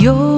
Yo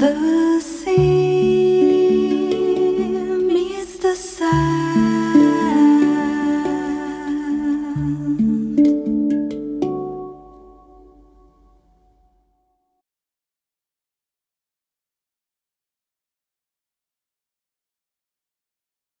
the